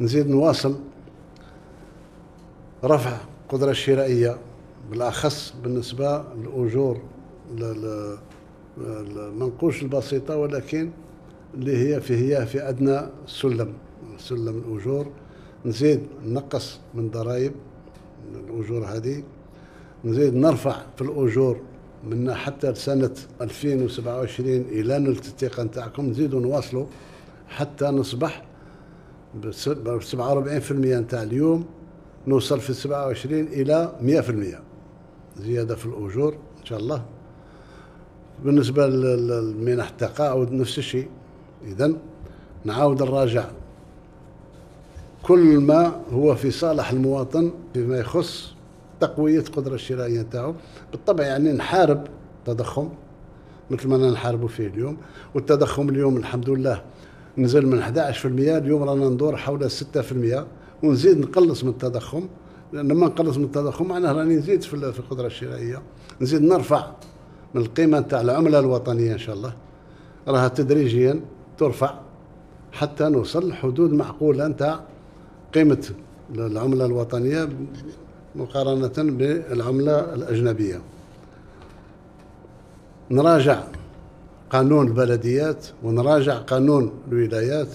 نزيد نواصل رفع القدرة الشرائية بالأخص بالنسبة للأجور نقولش البسيطة ولكن اللي هي في هي في أدنى السلم سلم الأجور. نزيد نقص من ضرائب الأجور هذه. نزيد نرفع في الأجور من حتى سنة 2027 إلى الثقة نتاعكم. نزيدوا نواصلوا حتى نصبح ب 47% نتاع اليوم نوصل في 27 إلى 100% زيادة في الأجور إن شاء الله. بالنسبة للمنح التقاعد نفس الشيء. إذا نعاود نراجع. كل ما هو في صالح المواطن فيما يخص تقوية القدرة الشرائية نتاعو. بالطبع يعني نحارب التضخم مثل ما نحاربوا فيه اليوم. والتضخم اليوم الحمد لله نزل من 11% اليوم رانا ندور حول 6% ونزيد نقلص من التضخم. لما نقلص من التضخم معناه راني نزيد في القدرة الشرائية. نزيد نرفع من القيمة نتاع العملة الوطنية إن شاء الله. راها تدريجيا ترفع حتى نوصل لحدود معقولة نتاع قيمة العملة الوطنية مقارنة بالعملة الأجنبية. نراجع. قانون البلديات ونراجع قانون الولايات